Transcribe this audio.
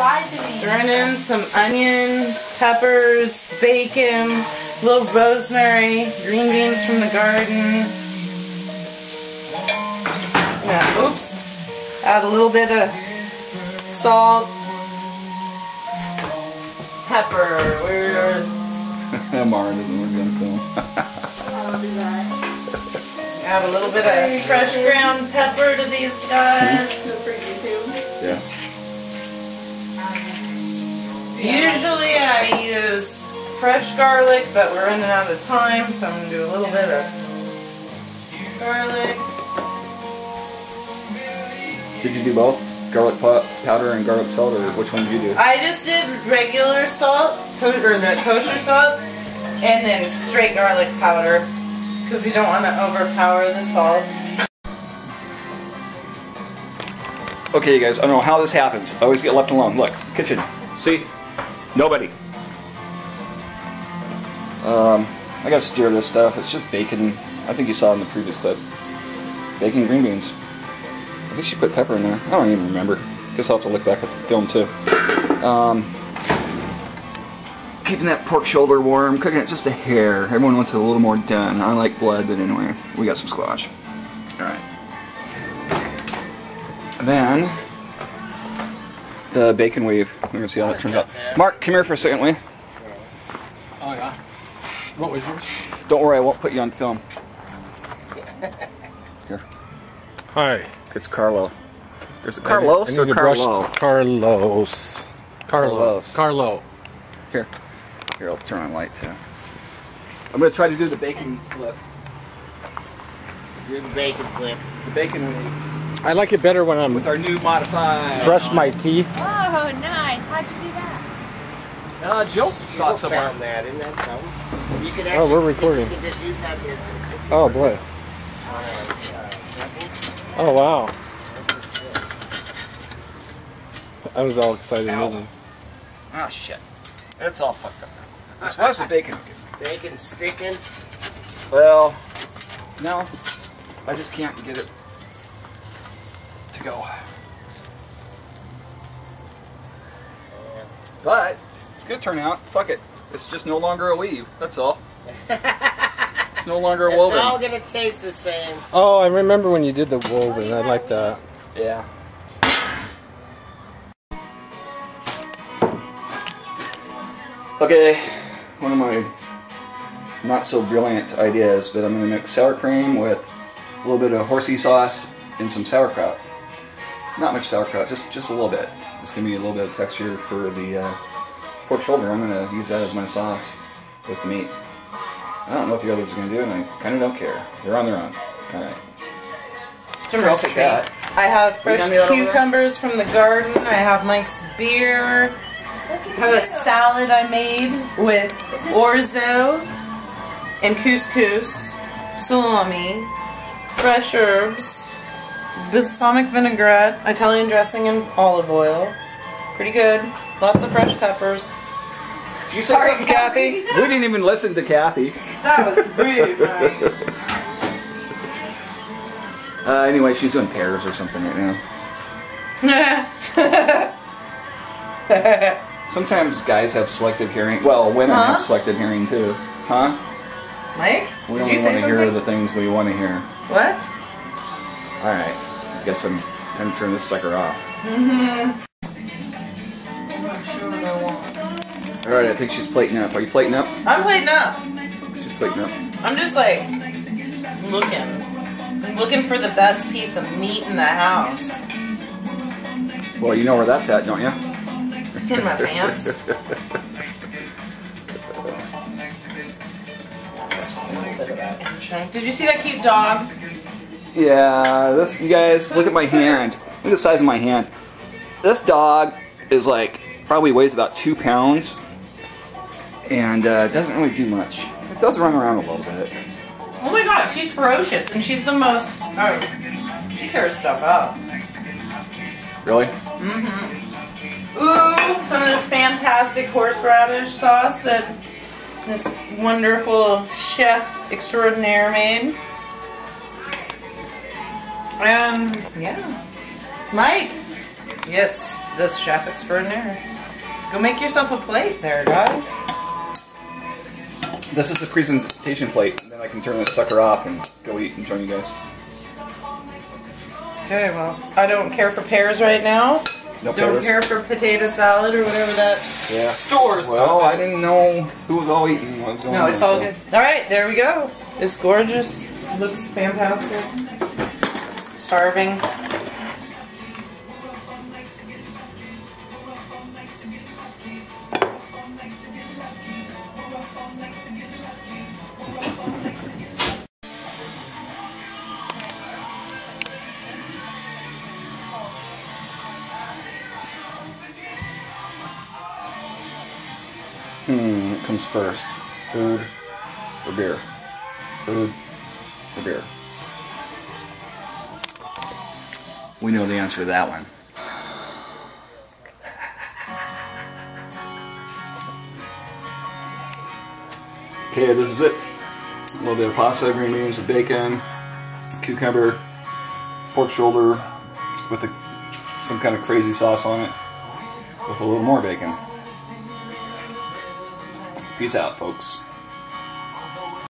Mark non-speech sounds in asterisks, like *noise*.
lied to me. Throwing in some onions, peppers, bacon, little rosemary, green beans from the garden. Yeah, oops. Add a little bit of salt, pepper. We're Mara doesn't work on film. I'll do that. add a little bit of fresh ground pepper to these guys. *laughs* Usually I use fresh garlic, but we're running out of time, so I'm gonna do a little bit of garlic. Did you do both? Garlic pot, powder and garlic salt, or which one did you do? I just did regular salt, or the kosher salt, and then straight garlic powder, because you don't want to overpower the salt. Okay, you guys, I don't know how this happens. I always get left alone. Look, kitchen. See? Nobody. Um, I gotta steer this stuff. It's just bacon. I think you saw in the previous clip. Bacon green beans. I think she put pepper in there. I don't even remember. Guess I'll have to look back at the film too. Um, keeping that pork shoulder warm, cooking it just a hair. Everyone wants it a little more done. I like blood, but anyway, we got some squash. Alright. Then, the bacon weave. We're gonna see how that turns out. Mark, come here for a second, will you? Oh yeah. What was yours? Don't worry, I won't put you on film. Here, Hi. it's Carlo. Is it Carlos I need or to brush- Carlo? Carlos. Carlo. Carlos. Carlo. Here, here, I'll turn on light too. I'm gonna try to do the bacon flip. Do the bacon flip. The bacon weave I like it better when I'm with our new modified. brush my teeth. Oh, nice. How'd you do that? Uh, Jill saw People it somewhere. found that, isn't that something? You can Oh, we're recording. You can just use that here. Oh boy. Oh wow. I was all excited. moving. Oh shit, it's all fucked up. *laughs* This was the bacon. Bacon sticking. Well, no, I just can't get it to go. But it's gonna turn out. Fuck it. It's just no longer a weave. That's all. *laughs* It's no longer a woven. It's all gonna taste the same. Oh, I remember when you did the woven. I like that. Yeah. Okay, one of my not so brilliant ideas, but I'm gonna mix sour cream with a little bit of horsey sauce and some sauerkraut. Not much sauerkraut, just just a little bit. It's gonna be a little bit of texture for the uh, pork shoulder. I'm gonna use that as my sauce with the meat. I don't know what the others are gonna do, and I kind of don't care. They're on their own. All right. Some I'll take that. I have fresh hand me that over there? cucumbers from the garden. I have Mike's beer. I have a salad I made with orzo and couscous, salami, fresh herbs, balsamic vinaigrette, Italian dressing, and olive oil. Pretty good. Lots of fresh peppers. Did you say Sorry, something, Kathy? Kathy. We didn't even listen to Kathy. That was rude, *laughs* Mike. Uh, anyway, she's doing pears or something right now. *laughs* Sometimes guys have selective hearing. Well, women Huh? have selective hearing too. Huh? Mike, We did only want to hear the things we want to hear. What? All right. I guess I'm time to turn this sucker off. Not sure what I want. All right. I think she's plating up. Are you plating up? I'm plating up. She's plating up. I'm just like looking. I'm looking for the best piece of meat in the house. Well, you know where that's at, don't you? In my pants. *laughs* Did you see that cute dog? Yeah, this you guys look at my hand. Look at the size of my hand. This dog is like probably weighs about two pounds, and uh, doesn't really do much. It does run around a little bit. Oh my gosh, she's ferocious and she's the most. Oh, she tears stuff up. Really? Mm-hmm. Ooh, some of this fantastic horseradish sauce that this wonderful chef extraordinaire made. And yeah, Mike. Yes, this chef extraordinaire. Go make yourself a plate there, guy. This is a presentation plate. Then I can turn this sucker off and go eat and join you guys. Okay, well, I don't care for pears right now. No don't pears? care for potato salad or whatever that Yeah. store Well, I didn't know who was all eating. What was going No, on, it's all so- good. All right, there we go. It's gorgeous. Looks fantastic. Starving. Hmm, what comes first? Food or beer? Food or beer? We know the answer to that one. Okay, this is it. A little bit of pasta, green beans, with bacon, cucumber, pork shoulder with a, some kind of crazy sauce on it, with a little more bacon. Peace out, folks.